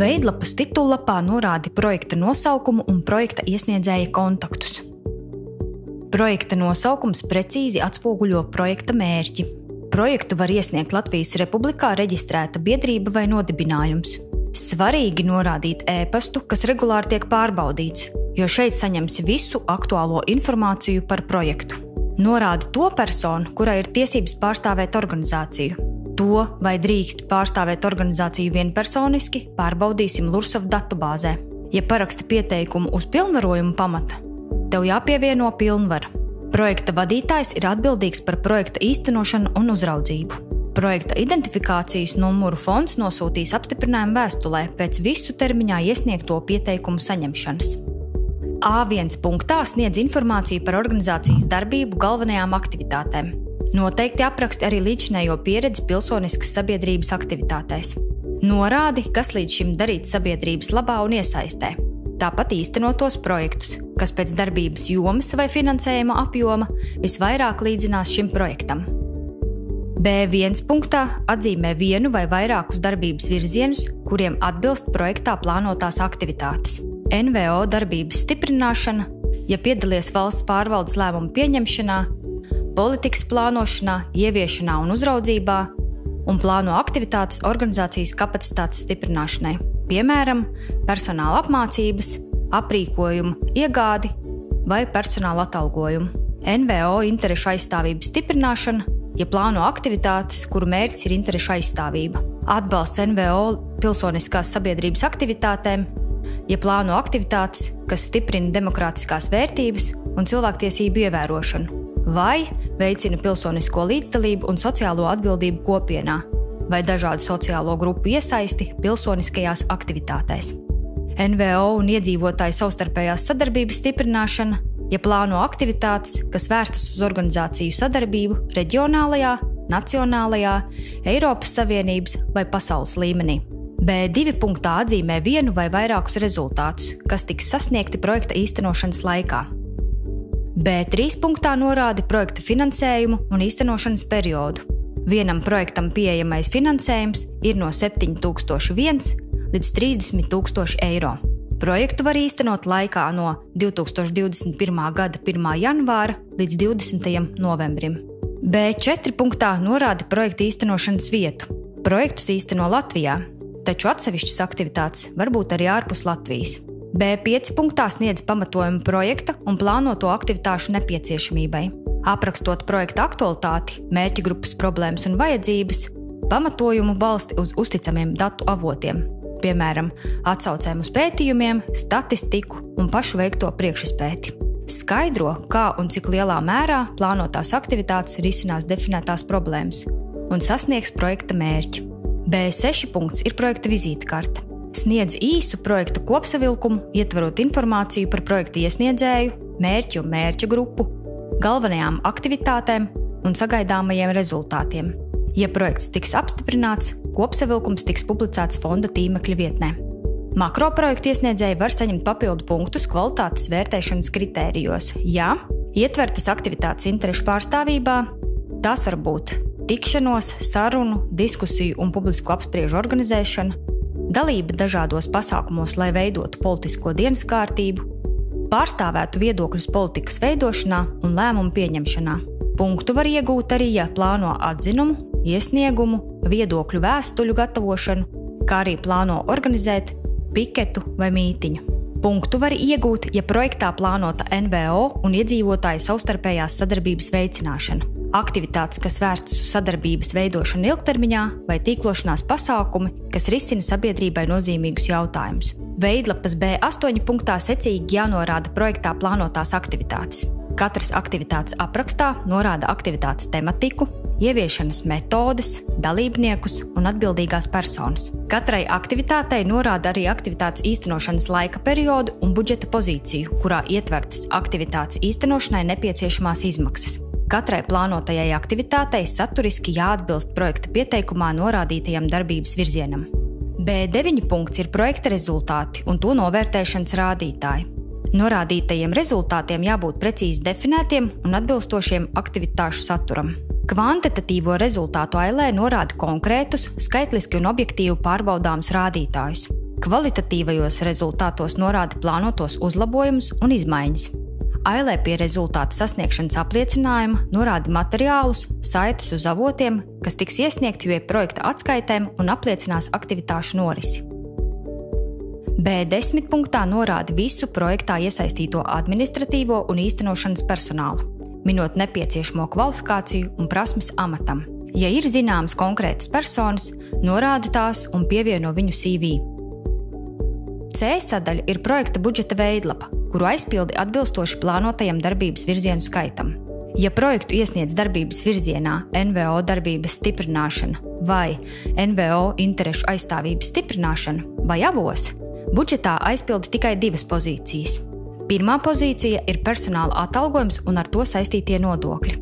Veidlapas titullapā norādi projekta nosaukumu un projekta iesniedzēja kontaktus. Projekta nosaukums precīzi atspoguļo projekta mērķi. Projektu var iesniegt Latvijas Republikā reģistrēta biedrība vai nodibinājums. Svarīgi norādīt e-pastu, kas regulāri tiek pārbaudīts, jo šeit saņems visu aktuālo informāciju par projektu. Norāda to personu, kurai ir tiesības pārstāvēt organizāciju. To, vai drīkst pārstāvēt organizāciju vienpersoniski, pārbaudīsim Lursov datubāzē. Ja paraksti pieteikumu uz pilnvarojumu pamata, tev jāpievieno pilnvara. Projekta vadītājs ir atbildīgs par projekta īstenošanu un uzraudzību. Projekta identifikācijas numuru fonds nosūtīs apstiprinājumu vēstulē pēc visu termiņā iesniegto pieteikumu saņemšanas. A1 punktā sniedz informāciju par organizācijas darbību galvenajām aktivitātēm. Noteikti apraksti arī līdzinējo pieredzi pilsoniskas sabiedrības aktivitātēs. Norādi, kas līdz šim darīts sabiedrības labā un iesaistē. Tāpat īstenotos projektus, kas pēc darbības jomas vai finansējuma apjoma visvairāk līdzinās šim projektam. B1 punktā atzīmē vienu vai vairākus darbības virzienus, kuriem atbilst projektā plānotās aktivitātes. NVO darbības stiprināšana, ja piedalies valsts pārvaldes lēmumu pieņemšanā, politikas plānošanā, ieviešanā un uzraudzībā, un plāno aktivitātes organizācijas kapacitātes stiprināšanai, piemēram, personāla apmācības, aprīkojumu, iegādi vai personāla atalgojumu. NVO interešu aizstāvības stiprināšana, ja plāno aktivitātes, kuru mērķis ir interešu aizstāvība, atbalsts NVO pilsoniskās sabiedrības aktivitātēm, ja plāno aktivitātes, kas stiprina demokrātiskās vērtības un cilvēktiesību ievērošanu, vai veicina pilsonisko līdzdalību un sociālo atbildību kopienā, vai dažādu sociālo grupu iesaisti pilsoniskajās aktivitātēs. NVO un iedzīvotāju savstarpējās sadarbības stiprināšana ja plāno aktivitātes, kas vērstas uz organizāciju sadarbību reģionālajā, nacionālajā, Eiropas Savienības vai pasaules līmenī. B2 punktā atzīmē vienu vai vairākus rezultātus, kas tiks sasniegti projekta īstenošanas laikā. B3 punktā norāda projekta finansējumu un īstenošanas periodu. Vienam projektam pieejamais finansējums ir no 7001 līdz 30 000 eiro. Projektu var īstenot laikā no 2021. gada 1. janvāra līdz 20. novembrim. B4 punktā norāda projekta īstenošanas vietu. Projektus īsteno Latvijā, taču atsevišķas aktivitātes var būt arī ārpus Latvijas. B5 punktā sniedz pamatojumu projekta un plānoto aktivitāšu nepieciešamībai. Aprakstot projekta aktualitāti, mērķa grupas problēmas un vajadzības, pamatojumu balsti uz uzticamiem datu avotiem, piemēram, atsaucēm uz pētījumiem, statistiku un pašu veikto priekšspēti. Skaidro, kā un cik lielā mērā plānotās aktivitātes risinās definētās problēmas un sasniegs projekta mērķi. B6 punkts ir projekta vizītkarte. Sniedz īsu projekta kopsavilkumu, ietverot informāciju par projekta iesniedzēju, mērķu un mērķa grupu, galvenajām aktivitātēm un sagaidāmajiem rezultātiem. Ja projekts tiks apstiprināts, kopsavilkums tiks publicēts fonda tīmekļa vietnē. Makroprojektu iesniedzēji var saņemt papildu punktus kvalitātes vērtēšanas kritērijos, ja ietvertas aktivitātes interešu pārstāvībā, tās var būt tikšanos, sarunu, diskusiju un publisku apspriežu organizēšana, dalība dažādos pasākumos, lai veidotu politisko dienas kārtību, pārstāvētu viedokļus politikas veidošanā un lēmumu pieņemšanā. Punktu var iegūt arī, ja plāno atzinumu, iesniegumu, viedokļu vēstuļu gatavošanu, kā arī plāno organizēt piketu vai mītiņu. Punktu var iegūt, ja projektā plānota NVO un iedzīvotāju savstarpējās sadarbības veicināšana, aktivitātes, kas vērstas uz sadarbības veidošanu ilgtermiņā, vai tīklošanās pasākumi, kas risina sabiedrībai nozīmīgus jautājumus. Veidlapas B8 punktā secīgi jānorāda projektā plānotās aktivitātes. Katras aktivitātes aprakstā norāda aktivitātes tematiku, ieviešanas metodes, dalībniekus un atbildīgās personas. Katrai aktivitātei norāda arī aktivitātes īstenošanas laika periodu un budžeta pozīciju, kurā ietvertas aktivitātes īstenošanai nepieciešamās izmaksas. Katrai plānotajai aktivitātei saturiski jāatbilst projekta pieteikumā norādītajam darbības virzienam. B9 punkts ir projekta rezultāti un to novērtēšanas rādītāji. Norādītajiem rezultātiem jābūt precīzi definētiem un atbilstošiem aktivitāšu saturam. Kvantitatīvo rezultātu ailē norāda konkrētus, skaitliski un objektīvi pārbaudāmus rādītājus. Kvalitatīvajos rezultātos norāda plānotos uzlabojumus un izmaiņas. Ailē pie rezultātu sasniegšanas apliecinājuma norāda materiālus, saites uz avotiem, kas tiks iesniegti pie projekta atskaitēm un apliecinās aktivitāšu norisi. B10 punktā norāda visu projektā iesaistīto administratīvo un īstenošanas personālu, minot nepieciešamo kvalifikāciju un prasmes amatam. Ja ir zināmas konkrētas personas, norāda tās un pievieno viņu CV. C sadaļa ir projekta budžeta veidlapa, kuru aizpildi atbilstoši plānotajam darbības virzienu skaitam. Ja projektu iesniedz darbības virzienā NVO darbības stiprināšana vai NVO interešu aizstāvības stiprināšana vai abos, budžetā aizpildi tikai divas pozīcijas. Pirmā pozīcija ir personāla atalgojums un ar to saistītie nodokļi.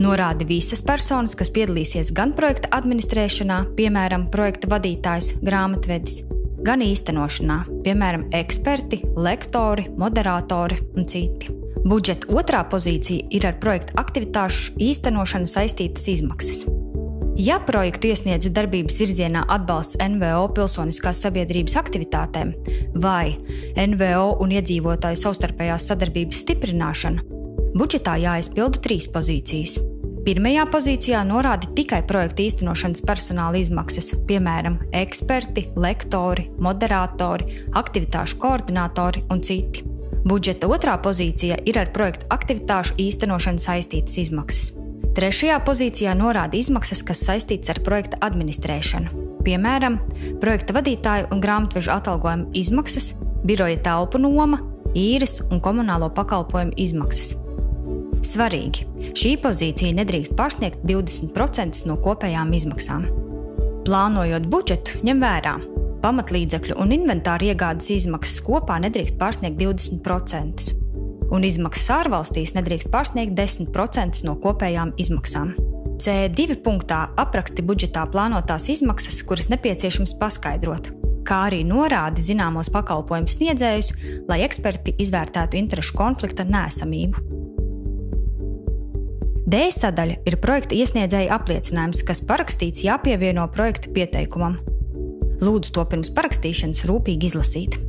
Norāda visas personas, kas piedalīsies gan projekta administrēšanā, piemēram, projekta vadītājs, grāmatvedis, gan īstenošanā, piemēram, eksperti, lektori, moderatori un citi. Budžeta otrā pozīcija ir ar projekta aktivitāšu īstenošanu saistītas izmaksas. Ja projektu iesniedz darbības virzienā atbalsts NVO pilsoniskās sabiedrības aktivitātēm vai NVO un iedzīvotāju savstarpējās sadarbības stiprināšana, budžetā jāizpilda trīs pozīcijas Pirmajā pozīcijā norāda tikai projekta īstenošanas personāla izmaksas, piemēram, eksperti, lektori, moderatori, aktivitāšu koordinatori un citi. Budžeta otrā pozīcija ir ar projekta aktivitāšu īstenošanu saistītas izmaksas. Trešajā pozīcijā norāda izmaksas, kas saistītas ar projekta administrēšanu, piemēram, projekta vadītāju un grāmatvežu atalgojuma izmaksas, biroja telpu noma, īres un komunālo pakalpojumu izmaksas. Svarīgi, šī pozīcija nedrīkst pārsniegt 20% no kopējām izmaksām. Plānojot budžetu, ņem vērā, pamatlīdzekļu un inventāra iegādes izmaksas kopā nedrīkst pārsniegt 20%, un izmaksas ārvalstīs nedrīkst pārsniegt 10% no kopējām izmaksām. C2 punktā apraksti budžetā plānotās izmaksas, kuras nepieciešams paskaidrot, kā arī norādi zināmos pakalpojumu sniedzējus, lai eksperti izvērtētu interešu konflikta nēsamību. D sadaļa ir projekta iesniedzēja apliecinājums, kas parakstīts jāpievieno projekta pieteikumam. Lūdzu to pirms parakstīšanas rūpīgi izlasīt.